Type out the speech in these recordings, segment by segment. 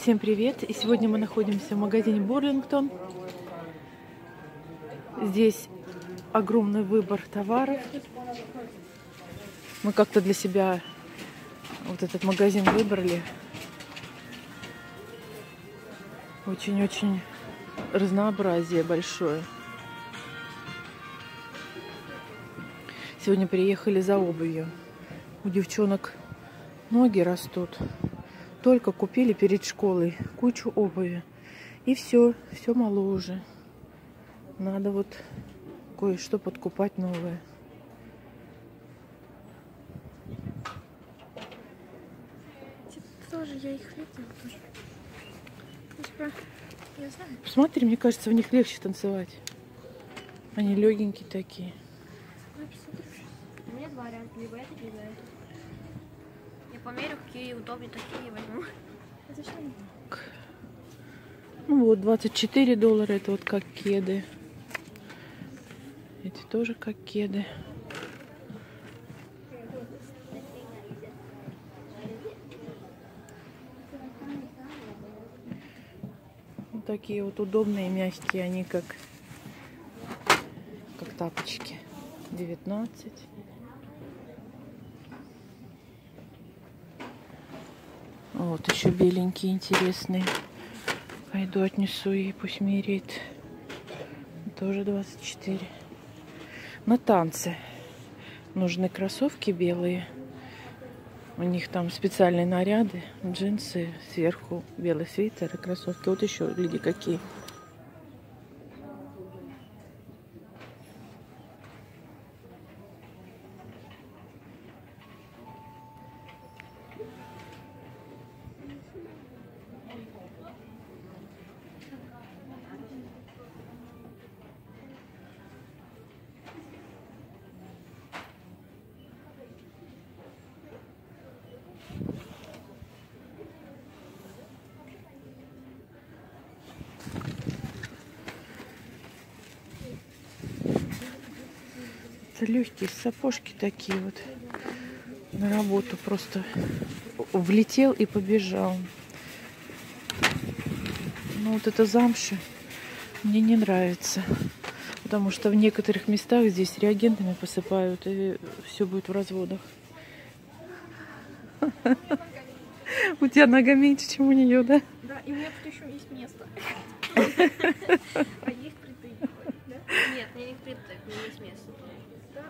Всем привет! И сегодня мы находимся в магазине Бурлингтон. Здесь огромный выбор товаров. Мы как-то для себя вот этот магазин выбрали. Очень-очень разнообразие большое. Сегодня приехали за обувью. У девчонок ноги растут. Только купили перед школой кучу обуви. И все, все мало уже. Надо вот кое-что подкупать новое. Тоже я их видела тоже. Посмотри, мне кажется, в них легче танцевать. Они легенькие такие. Два варианта. Либо это, либо это. Померю, какие удобнее, такие возьму. А? Ну вот, 24 доллара, это вот как кеды. Эти тоже как кеды. Вот такие вот удобные, мягкие, они как, как тапочки. 19. Вот еще беленькие, интересные. Пойду отнесу ей, пусть меряет. Тоже 24. На танцы нужны кроссовки белые. У них там специальные наряды, джинсы, сверху белый свитер и кроссовки. Вот еще, гляди, какие. Это легкие сапожки такие вот. На работу просто влетел и побежал. Ну вот это замша мне не нравится. Потому что в некоторых местах здесь реагентами посыпают, и все будет в разводах. У тебя нога меньше, чем у нее, да? Да, и у меня тут еще есть место. А есть притык, да? Нет, мне не притык, у меня есть место. Да, ну смотри на них. Э, Переросла старшую. А вот как раз выросла. Хватит. Теперь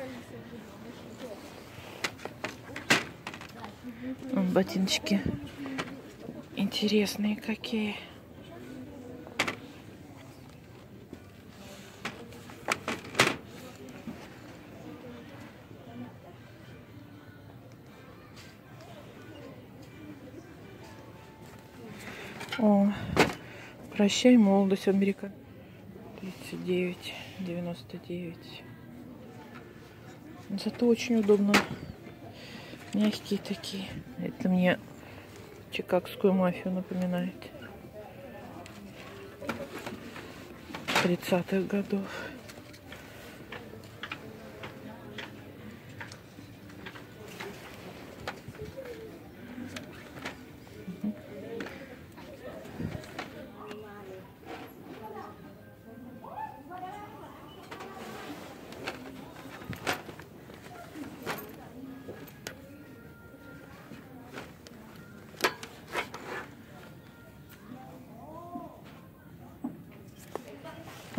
разница будет. Вон Ботиночки. Интересные какие. Прощай, молодость Америка. 39, 99. Зато очень удобно. Мягкие такие. Это мне чикагскую мафию напоминает. 30-х годов.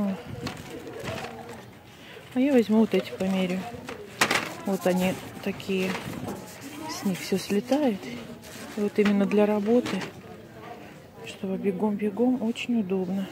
О. А я возьму вот эти померю. Вот они такие. С них все слетает. И вот именно для работы, чтобы бегом-бегом, очень удобно.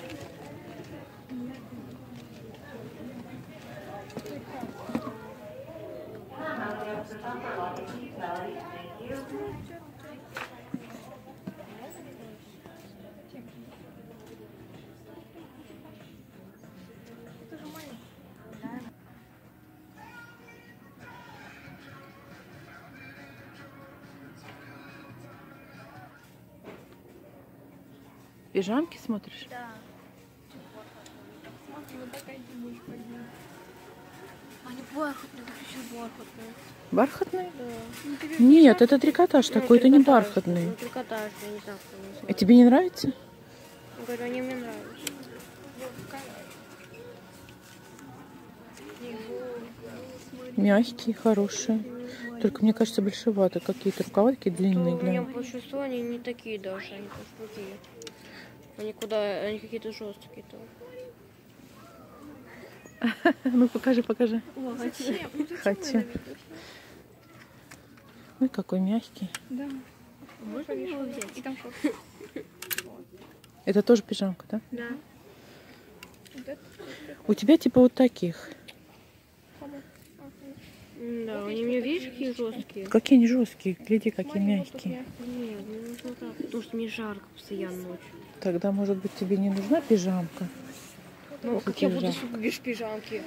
Пижамки смотришь? Да. Они бархатные, это все бархатные. Бархатный? Да. Нет, это трикотаж Ну, такой, это не бархатный. Ну, трикотаж, я не знаю, его А тебе не нравится? Я Говорю, они мне нравятся. Мягкие, хорошие. Только мне кажется, большевато. Какие-то рукава такие длинные, у меня по чувству они не такие даже, они такие. Они куда, они какие-то жесткие там. Ну покажи, покажи. Ну, Хочу. Ой, какой мягкий. Да. Можно его взять? И там. Это тоже пижамка, да? Да. Вот это. У тебя типа вот таких. Да, они мне, видишь, какие жесткие? Какие они жесткие, гляди, какие смотри, мягкие. Нет, мне нужно так, потому что мне жарко постоянно ночью. Тогда, может быть, тебе не нужна пижамка? Ну, как я буду без пижамки?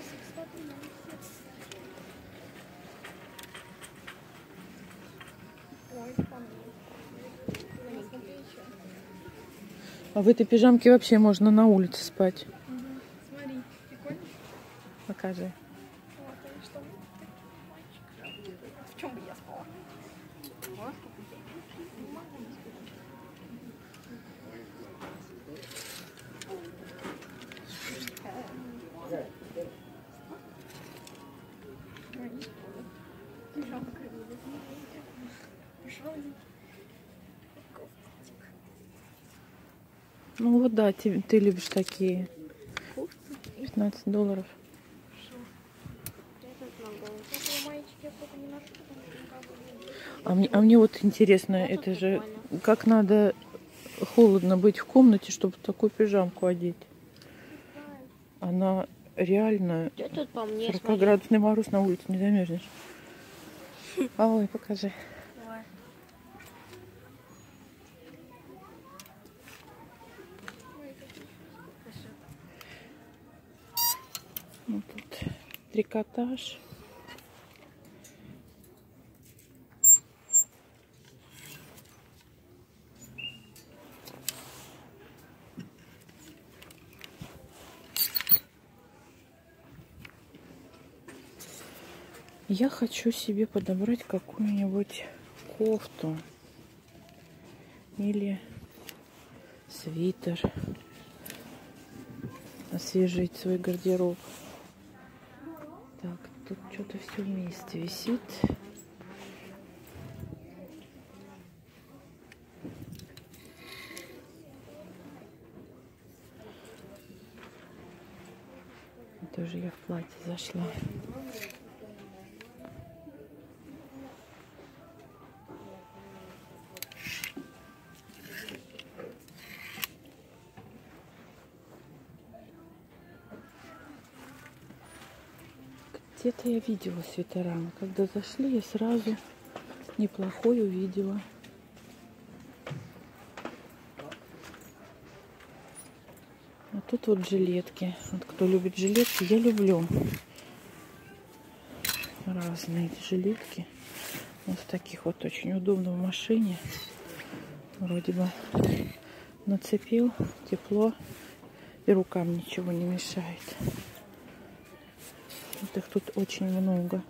А в этой пижамке вообще можно на улице спать. Смотри, прикольно. Покажи. Чем бы я спала? Ну вот да, ты, ты любишь такие. 15 долларов. А мне, а мне вот интересно, Вот тут это же прикольно. как надо холодно быть в комнате, чтобы такую пижамку одеть. Она реально тут по мне? 40 смотри. градусный мороз на улице не замерзнешь. А ой, покажи. Давай. Ну, тут трикотаж. Я хочу себе подобрать какую-нибудь кофту или свитер, освежить свой гардероб. Так, тут что-то все вместе висит. Тоже я в платье зашла. Я видела но Когда зашли, я сразу неплохой увидела. А тут вот жилетки. Вот кто любит жилетки, я люблю. Разные жилетки. Вот в таких вот очень удобно в машине. Вроде бы нацепил, тепло. И рукам ничего не мешает. Вот их тут очень много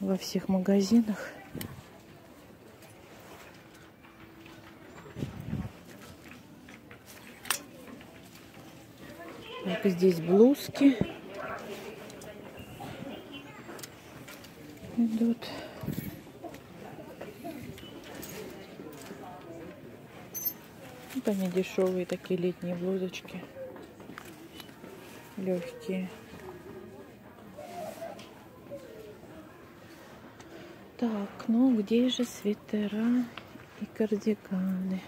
во всех магазинах. Так, здесь блузки идут. Вот они дешевые такие летние блузочки. Легкие. Так, ну где же свитера и кардиганы?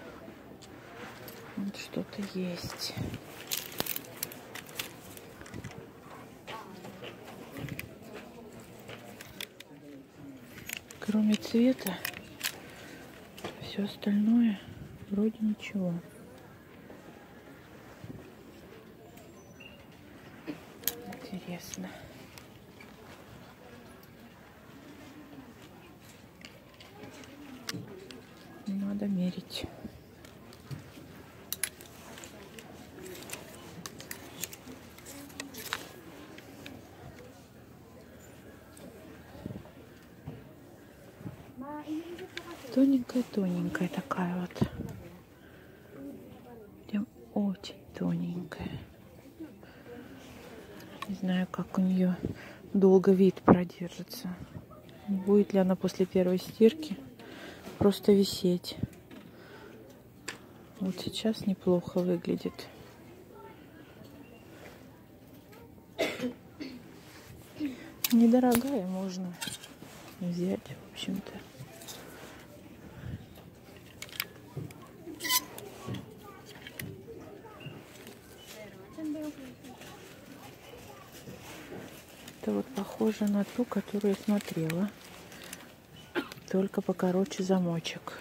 Вот что-то есть. Кроме цвета, все остальное вроде ничего. Интересно. надо мерить. Тоненькая-тоненькая такая вот. Прям очень тоненькая. Не знаю, как у нее долго вид продержится. Будет ли она после первой стирки просто висеть. Вот сейчас неплохо выглядит. Недорогая, можно взять, в общем-то. Это вот похоже на ту, которую я смотрела. Только покороче замочек.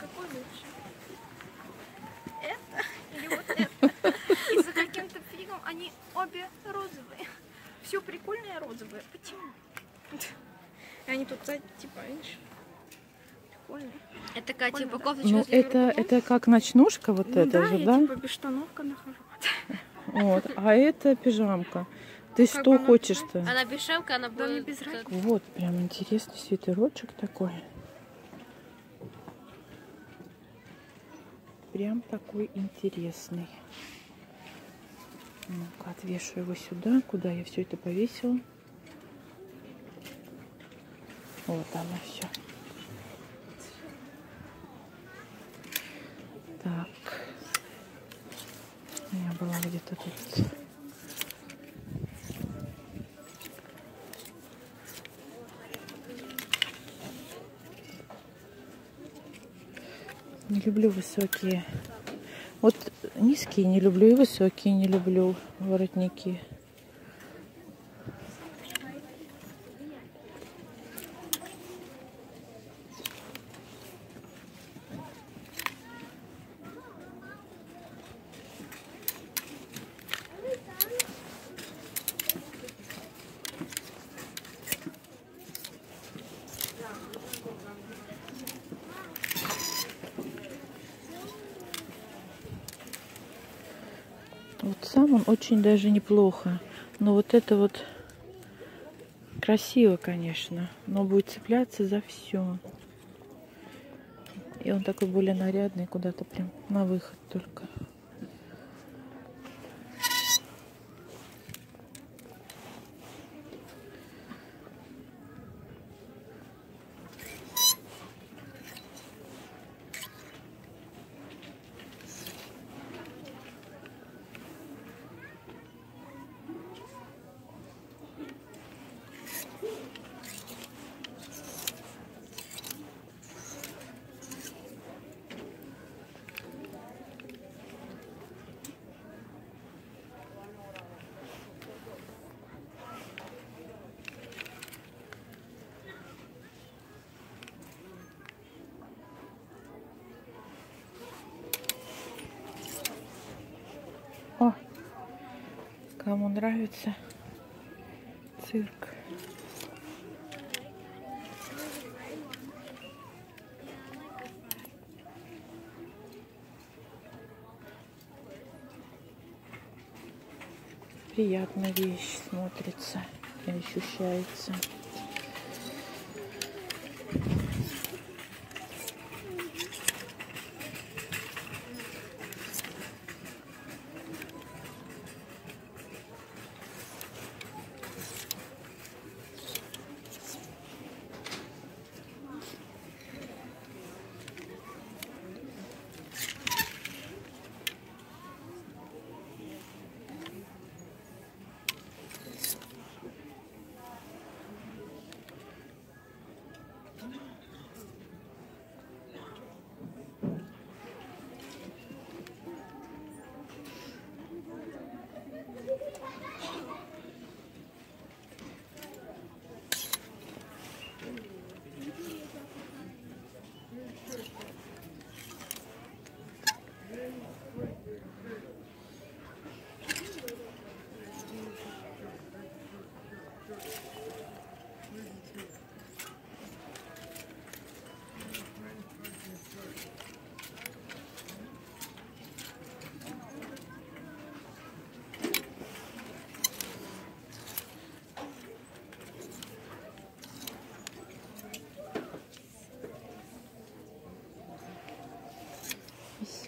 Какой лучше? Это или вот это? И за каким-то фигом они обе розовые. Все прикольное розовое. Почему? И они Прикольно. Это такая Прикольно, типа да? кофточка. Ну, это, это как ночнушка вот Ну это да, же, я да? типа без штанов нахожу. Вот. А это пижамка. Ты Как что хочешь-то? Она шапки, она Да мне будет... без разницы. Вот, прям интересный свитерочек такой. Прям такой интересный. Ну-ка, отвешу его сюда, куда я все это повесила. Вот оно все. Так. Я была где-то тут. Не люблю высокие. Вот низкие не люблю и высокие не люблю воротники. Вот сам он очень даже неплохо. Но вот это вот красиво, конечно. Но будет цепляться за все. И он такой более нарядный, куда-то прям на выход только. Кому нравится цирк. Приятная вещь смотрится и ощущается.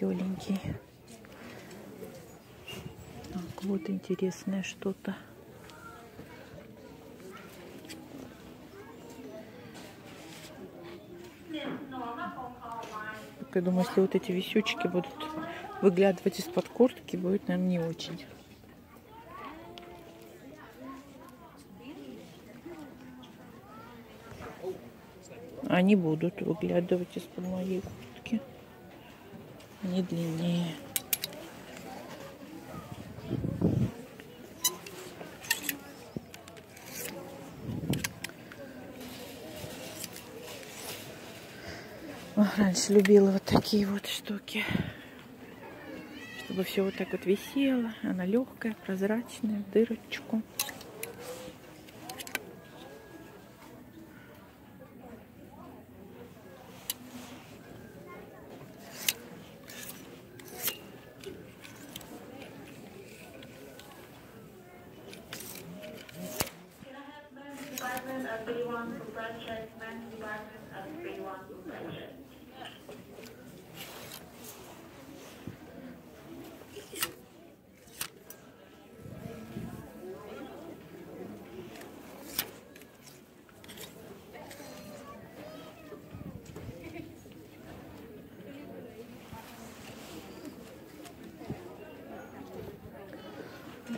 Веселенький. Так, вот интересное что-то. Я думаю, если вот эти висючки будут выглядывать из-под куртки, будет, наверное, не очень. Они будут выглядывать из-под моей куртки. Они длиннее. Ой, Раньше любила вот такие вот штуки. Чтобы все вот так вот висело. Она легкая, прозрачная, в дырочку.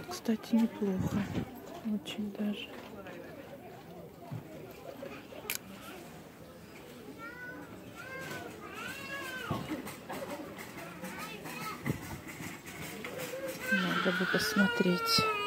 Кстати, неплохо. Очень даже. Надо бы посмотреть.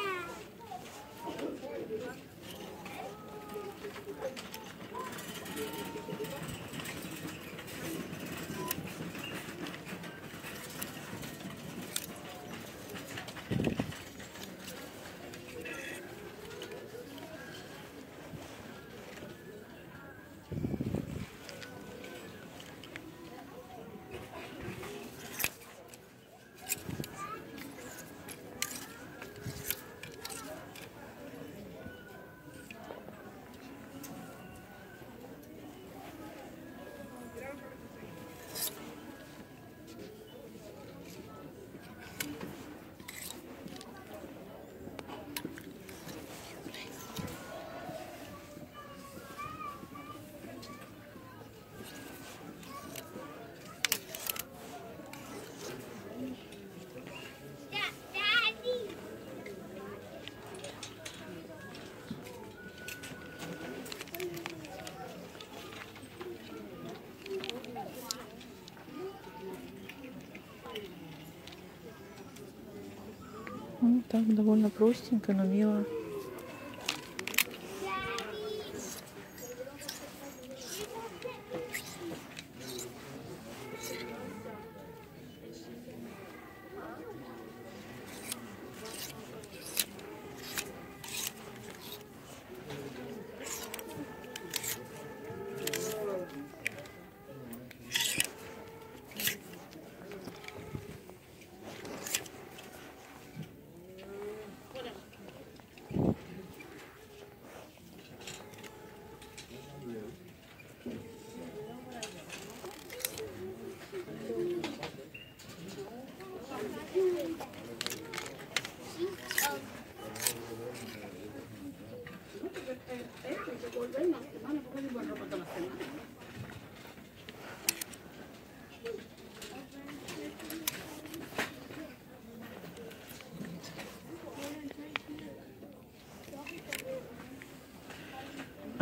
Ну, так довольно простенько, но мило.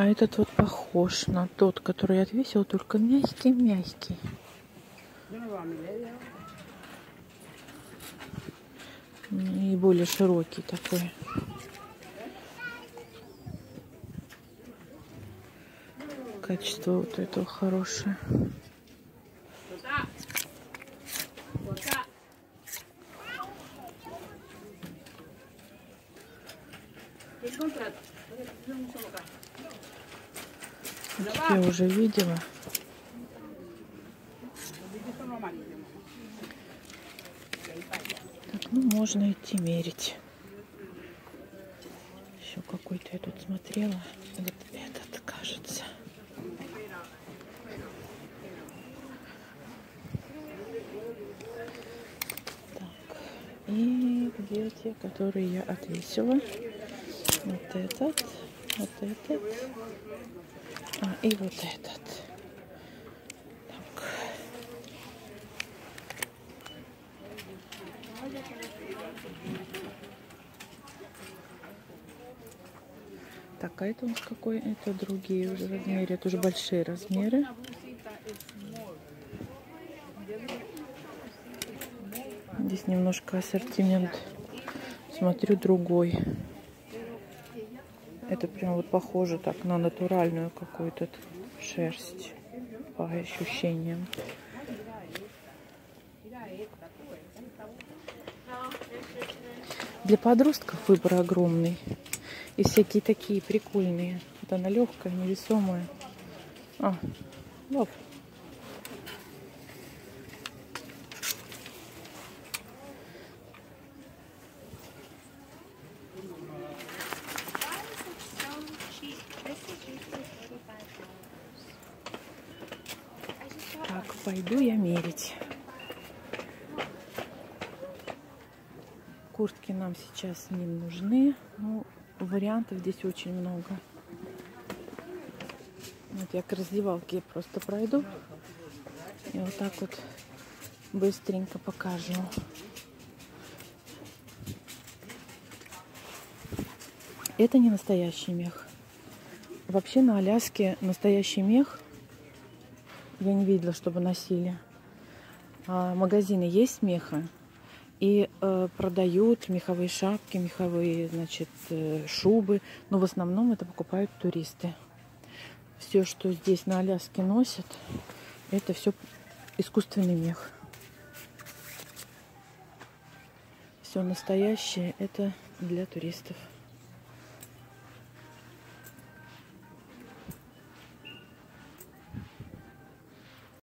А этот вот похож на тот, который я отвесила, только мягкий-мягкий. И более широкий такой. Качество вот этого хорошее. Вот я уже видела. Так, ну можно идти мерить. Еще какой-то я тут смотрела. Вот этот, кажется. где те, которые я отвесила. Вот этот, вот этот, а, и вот этот. Так. Так, а это у нас какой? Это другие уже размеры. Это уже большие размеры. Здесь немножко ассортимент, смотрю, другой. Это прям вот похоже так на натуральную какую-то шерсть по ощущениям. Для подростков выбор огромный. И всякие такие прикольные. Вот она легкая, невесомая. А, лов. Пойду я мерить. Куртки нам сейчас не нужны. Ну, вариантов здесь очень много. Вот я к раздевалке просто пройду. И вот так вот быстренько покажу. Это не настоящий мех. Вообще на Аляске настоящий мех я не видела, чтобы носили. А, магазины есть меха и э, продают меховые шапки, меховые, значит, э, шубы, но в основном это покупают туристы. Все, что здесь на Аляске носят, это все искусственный мех. Все настоящее это для туристов.